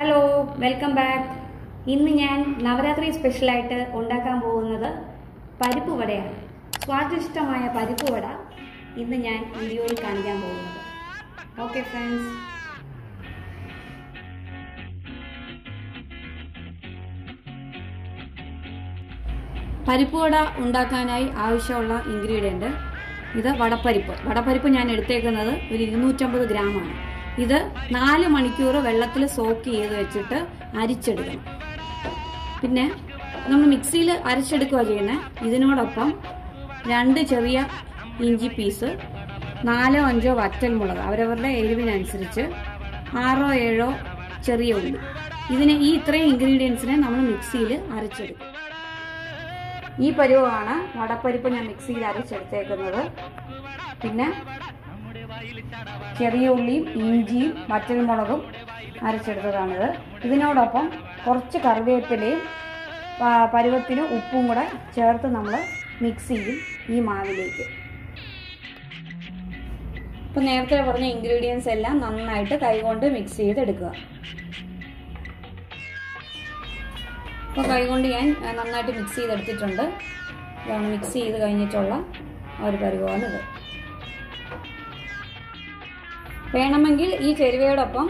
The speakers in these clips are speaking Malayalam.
ഹലോ വെൽക്കം ബാക്ക് ഇന്ന് ഞാൻ നവരാത്രി സ്പെഷ്യലായിട്ട് ഉണ്ടാക്കാൻ പോകുന്നത് പരിപ്പ് വടയാണ്. സ്വാദിഷ്ടമായ പരിപ്പ് വട ഇന്ന് ഞാൻ വീഡിയോയിൽ കാണിക്കാൻ പോകുന്നത്. ഓക്കെ ഫ്രണ്ട്സ് പരിപ്പ് വട ഉണ്ടാക്കാനായി ആവശ്യമുള്ള ഇൻഗ്രീഡിയന്റ് ഇത് വടപ്പരിപ്പ്. വടപ്പരിപ്പ് ഞാൻ എടുത്തേക്കുന്നത് ഒരു ഇരുന്നൂറ്റമ്പത് ഗ്രാമാണ് ഇത് നാല് മണിക്കൂർ വെള്ളത്തിൽ സോക്ക് ചെയ്ത് വെച്ചിട്ട് അരിച്ചെടുക്കണം. പിന്നെ നമ്മൾ മിക്സിയിൽ അരച്ചെടുക്കുക ചെയ്യുന്നത് ഇതിനോടൊപ്പം രണ്ട് ചെറിയ ഇഞ്ചി പീസ് നാലോ അഞ്ചോ വറ്റൽ മുളക് അവരവരുടെ എരിവിനനുസരിച്ച് ആറോ ഏഴോ ചെറിയ ഉള്ളി. ഇതിനെ ഈ ഇത്രയും ഇൻഗ്രീഡിയൻസിനെ നമ്മൾ മിക്സിയിൽ അരച്ചെടുക്കും. ഈ പരുവമാണ് വടപ്പരിപ്പ് ഞാൻ മിക്സിയിൽ അരച്ചെടുത്തേക്കുന്നത്. പിന്നെ ചെറിയ ഉള്ളിയും ഇഞ്ചിയും വറ്റൽമുളകും അരച്ചെടുത്തതാണിത്. ഇതിനോടൊപ്പം കുറച്ച് കറിവേപ്പിലയും പരുവത്തിന് ഉപ്പും കൂടെ ചേർത്ത് നമ്മൾ മിക്സ് ചെയ്യും ഈ മാവിലേക്ക്. ഇപ്പം നേരത്തെ പറഞ്ഞ ഇൻഗ്രീഡിയൻസ് എല്ലാം നന്നായിട്ട് കൈകൊണ്ട് മിക്സ് ചെയ്തെടുക്കുക. അപ്പോൾ കൈകൊണ്ട് ഞാൻ നന്നായിട്ട് മിക്സ് ചെയ്തെടുത്തിട്ടുണ്ട്. മിക്സ് ചെയ്ത് കഴിഞ്ഞിട്ടുള്ള ഒരു പരുവാണിത്. വേണമെങ്കിൽ ഈ ചെരുവയോടൊപ്പം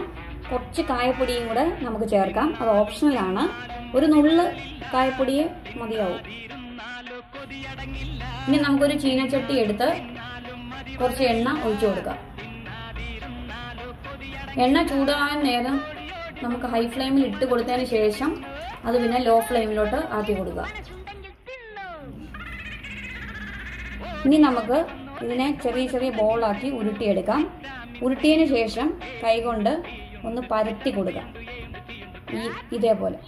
കുറച്ച് കായപ്പൊടിയും കൂടെ നമുക്ക് ചേർക്കാം. അത് ഓപ്ഷണലാണ് ഒരു നുള്ള് കായപ്പൊടിയെ മതിയാവും. ഇനി നമുക്കൊരു ചീനച്ചട്ടി എടുത്ത് കുറച്ച് എണ്ണ ഒഴിച്ചു കൊടുക്കാം. എണ്ണ ചൂടാകാൻ നേരം നമുക്ക് ഹൈ ഫ്ലെയിമിൽ ഇട്ട് കൊടുത്തതിന് ശേഷം അത് പിന്നെ ലോ ഫ്ലെയിമിലോട്ട് ആക്കി കൊടുക്കുക ഇനി നമുക്ക് ഇതിനെ ചെറിയ ചെറിയ ബോളാക്കി ഉരുട്ടിയെടുക്കാം. ഉരുട്ടിയതിന് ശേഷം കൈകൊണ്ട് ഒന്ന് പരത്തി കൊടുക്കാം. ഈ ഇതേപോലെ.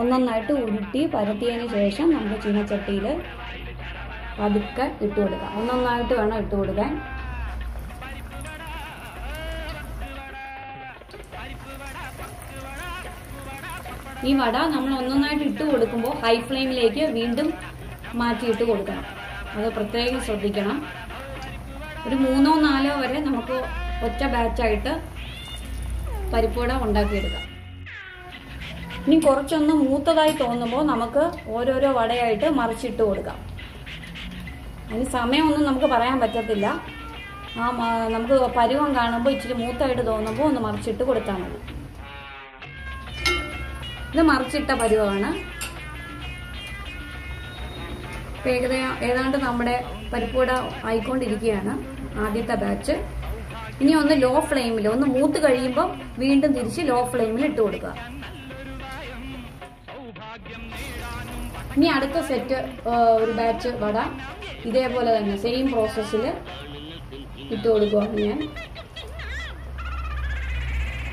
ഒന്നൊന്നായിട്ട് ഉരുട്ടി പരത്തിയതിന് ശേഷം നമുക്ക് ചീനച്ചട്ടിയിൽ പതുക്കെ ഇട്ട് കൊടുക്കാം. ഒന്നൊന്നായിട്ട് വേണം ഇട്ട് കൊടുക്കാൻ. ഈ വട നമ്മൾ ഒന്നൊന്നായിട്ട് ഇട്ട് കൊടുക്കുമ്പോൾ ഹൈ ഫ്ലെയിമിലേക്ക് വീണ്ടും മാറ്റിയിട്ട് കൊടുക്കണം. അത് പ്രത്യേകം ശ്രദ്ധിക്കണം. ഒരു മൂന്നോ നാലോ വരെ നമുക്ക് ഒറ്റ ബാച്ചായിട്ട് പരിപ്പുവട ഉണ്ടാക്കിയെടുക്കാം. ഇനി കുറച്ചൊന്ന് മൂത്തതായി തോന്നുമ്പോൾ നമുക്ക് ഓരോരോ വടയായിട്ട് മറിച്ചിട്ട് കൊടുക്കാം. അതിന് സമയമൊന്നും നമുക്ക് പറയാൻ പറ്റത്തില്ല. ആ നമുക്ക് പരുവം കാണുമ്പോൾ ഇച്ചിരി മൂത്തായിട്ട് തോന്നുമ്പോൾ ഒന്ന് മറിച്ചിട്ട് കൊടുത്താൽ മതി. ഇത് മറിച്ചിട്ട പരുവമാണ്. ഇപ്പൊ ഏകദേശം ഏതാണ്ട് നമ്മുടെ പരിപ്പുവട ആയിക്കൊണ്ടിരിക്കുകയാണ് ആദ്യത്തെ ബാച്ച് ഇനി ഒന്ന് ലോ ഫ്ലെയിമിൽ ഒന്ന് മൂത്ത് കഴിയുമ്പോൾ വീണ്ടും തിരിച്ച് ലോ ഫ്ലെയിമിൽ ഇട്ട് കൊടുക്കുക. ഇനി അടുത്ത സെറ്റ് ഒരു ബാച്ച് വട. ഇതേപോലെ തന്നെ സെയിം പ്രോസസ്സിൽ ഇട്ട് കൊടുക്കുകയാണ് ഞാൻ.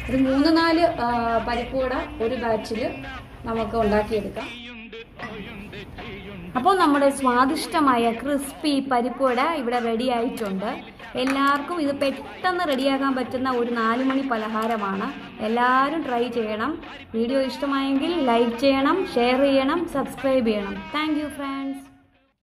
ഒരു മൂന്ന് നാല് പരിപ്പുവട ഒരു ബാച്ചിൽ നമുക്ക് ഉണ്ടാക്കിയെടുക്കാം. അപ്പോൾ നമ്മുടെ സ്വാദിഷ്ടമായ ക്രിസ്പി പരിപ്പുവട ഇവിടെ റെഡി ആയിട്ടുണ്ട്. എല്ലാവർക്കും ഇത് പെട്ടെന്ന് റെഡിയാക്കാൻ പറ്റുന്ന ഒരു നാലുമണി പലഹാരമാണ്. എല്ലാവരും ട്രൈ ചെയ്യണം. വീഡിയോ ഇഷ്ടമായെങ്കിൽ ലൈക്ക് ചെയ്യണം ഷെയർ ചെയ്യണം സബ്സ്ക്രൈബ് ചെയ്യണം. Thank friends